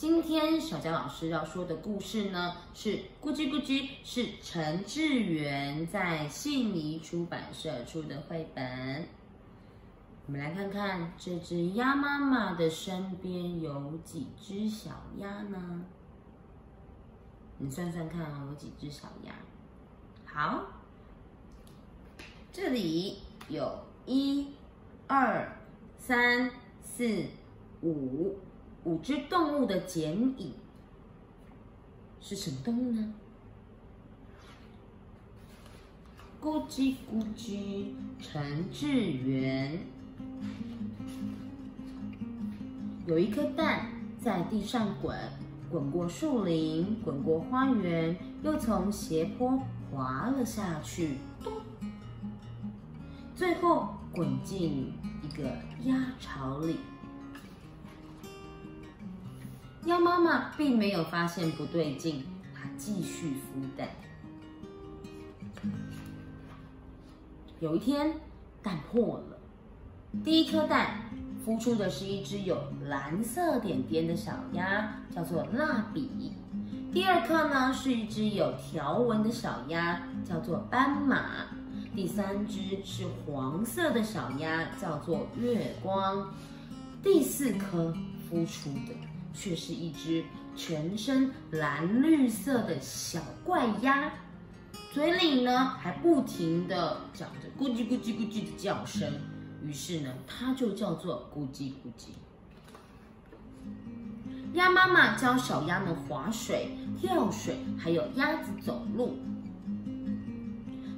今天小佳老师要说的故事呢，是咕叽咕叽，是陈志远在信宜出版社出的绘本。我们来看看这只鸭妈妈的身边有几只小鸭呢？你算算看啊，有几只小鸭？好，这里有一、二、三、四、五五只动物的剪影，是什么动物呢？咕叽咕叽，陈志远。有一颗蛋在地上滚，滚过树林，滚过花园，又从斜坡滑了下去，咚！最后滚进一个鸭巢里。鸭妈妈并没有发现不对劲，它继续孵蛋。有一天，蛋破了，第一颗蛋。孵出的是一只有蓝色点点的小鸭，叫做蜡笔。第二颗呢是一只有条纹的小鸭，叫做斑马。第三只是黄色的小鸭，叫做月光。第四颗孵出的却是一只全身蓝绿色的小怪鸭，嘴里呢还不停的讲着咕叽咕叽咕叽的叫声。于是呢，它就叫做咕叽咕叽。鸭妈妈教小鸭们划水、跳水，还有鸭子走路。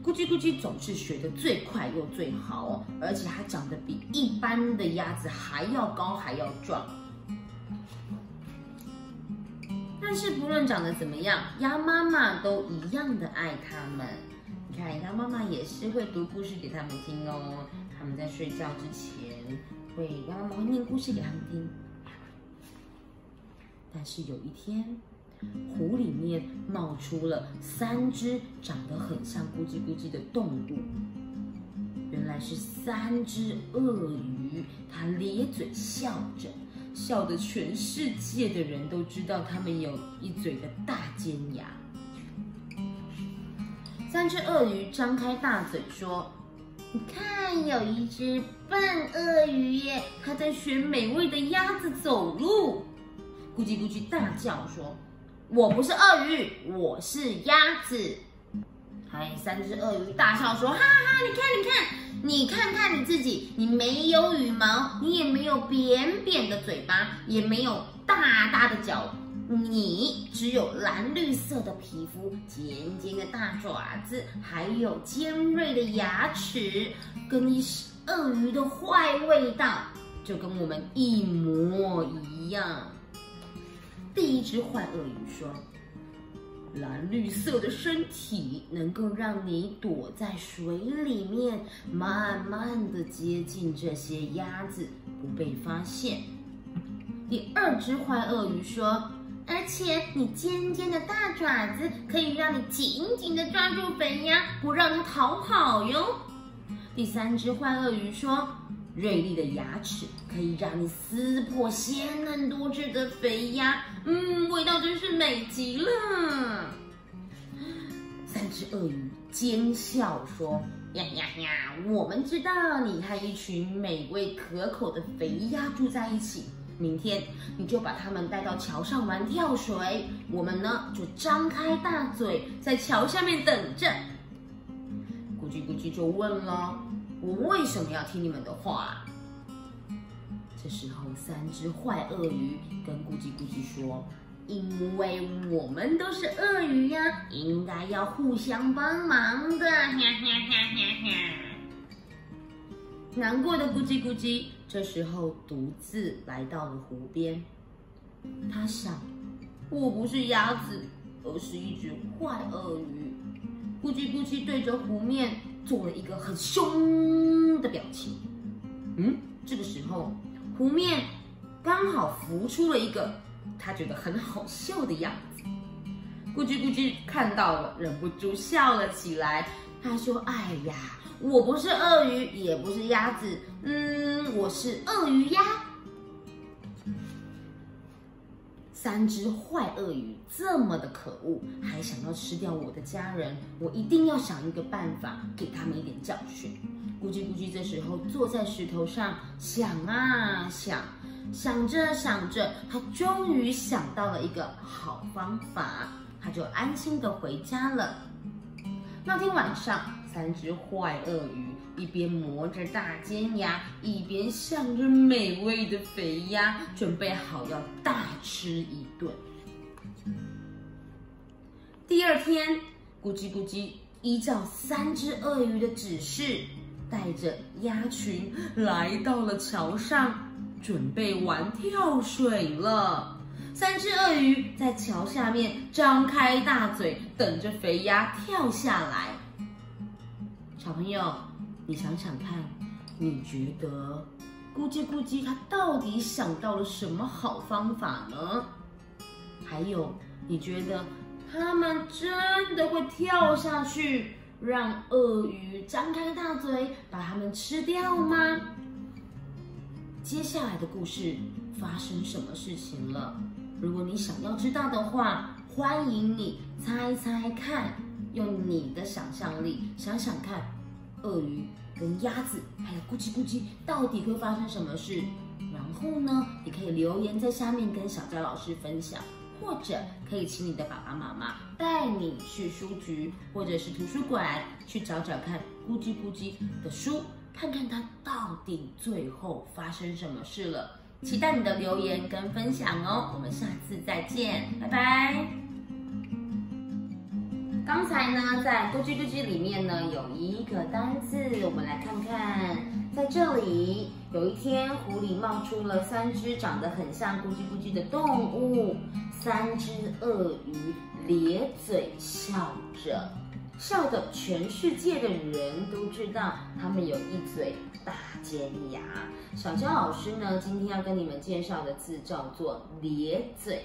咕叽咕叽总是学得最快又最好哦，而且它长得比一般的鸭子还要高还要壮。但是不论长得怎么样，鸭妈妈都一样的爱它们。你看，鸭妈妈也是会读故事给它们听哦。他们在睡觉之前，会鸭妈妈会念故事给他们听。但是有一天，湖里面冒出了三只长得很像咕叽咕叽的动物，原来是三只鳄鱼。它咧嘴笑着，笑得全世界的人都知道它们有一嘴的大尖牙。三只鳄鱼张开大嘴说。你看，有一只笨鳄鱼耶，它在学美味的鸭子走路。咕叽咕叽大叫说：“我不是鳄鱼，我是鸭子。”还三只鳄鱼大笑说：“哈哈，你看，你看，你看看你自己，你没有羽毛，你也没有扁扁的嘴巴，也没有大大的脚。”你只有蓝绿色的皮肤、尖尖的大爪子，还有尖锐的牙齿，跟一鳄鱼的坏味道，就跟我们一模一样。第一只坏鳄鱼说：“蓝绿色的身体能够让你躲在水里面，慢慢的接近这些鸭子，不被发现。”第二只坏鳄鱼说。而且你尖尖的大爪子可以让你紧紧的抓住肥鸭，不让它逃跑哟。第三只坏鳄鱼说：“锐利的牙齿可以让你撕破鲜嫩多汁的肥鸭，嗯，味道真是美极了。”三只鳄鱼奸笑说：“呀呀呀，我们知道你和一群美味可口的肥鸭住在一起。”明天你就把他们带到桥上玩跳水，我们呢就张开大嘴在桥下面等着。咕叽咕叽就问了：“我为什么要听你们的话？”这时候，三只坏鳄鱼跟咕叽咕叽说：“因为我们都是鳄鱼呀，应该要互相帮忙的。”哈哈哈哈哈。难过的咕叽咕叽，这时候独自来到了湖边。他想，我不是鸭子，而是一只坏鳄鱼。咕叽咕叽对着湖面做了一个很凶的表情。嗯，这个时候，湖面刚好浮出了一个他觉得很好笑的样子。咕叽咕叽看到了，忍不住笑了起来。他说：“哎呀。”我不是鳄鱼，也不是鸭子，嗯，我是鳄鱼鸭。三只坏鳄鱼这么的可恶，还想要吃掉我的家人，我一定要想一个办法，给他们一点教训。咕叽咕叽，这时候坐在石头上想啊想，想着想着，他终于想到了一个好方法，他就安心的回家了。那天晚上，三只坏鳄鱼一边磨着大尖牙，一边想着美味的肥鸭，准备好要大吃一顿。第二天，咕叽咕叽依照三只鳄鱼的指示，带着鸭群来到了桥上，准备玩跳水了。三只鳄鱼在桥下面张开大嘴，等着肥鸭跳下来。小朋友，你想想看，你觉得咕叽咕叽它到底想到了什么好方法呢？还有，你觉得它们真的会跳下去，让鳄鱼张开大嘴把它们吃掉吗？接下来的故事发生什么事情了？如果你想要知道的话，欢迎你猜猜看，用你的想象力想想看，鳄鱼跟鸭子还有咕叽咕叽到底会发生什么事？然后呢，你可以留言在下面跟小佳老师分享，或者可以请你的爸爸妈妈带你去书局或者是图书馆去找找看咕叽咕叽的书，看看它到底最后发生什么事了。期待你的留言跟分享哦，我们下次再见，拜拜。刚才呢，在咕叽咕叽里面呢有一个单字，我们来看看，在这里，有一天湖里冒出了三只长得很像咕叽咕叽的动物，三只鳄鱼咧嘴笑着，笑的全世界的人都知道，他们有一嘴。大尖牙，小江老师呢？今天要跟你们介绍的字叫做“咧嘴”。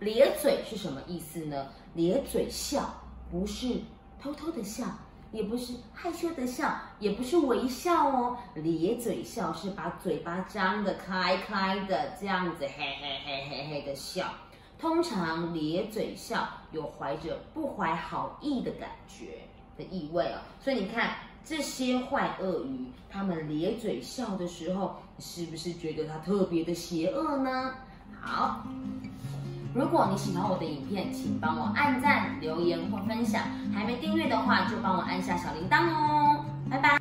咧嘴是什么意思呢？咧嘴笑不是偷偷的笑，也不是害羞的笑，也不是微笑哦。咧嘴笑是把嘴巴张得开开的，这样子嘿嘿嘿嘿嘿的笑。通常咧嘴笑有怀着不怀好意的感觉的意味哦。所以你看。这些坏鳄鱼，它们咧嘴笑的时候，是不是觉得它特别的邪恶呢？好，如果你喜欢我的影片，请帮我按赞、留言或分享。还没订阅的话，就帮我按下小铃铛哦。拜拜。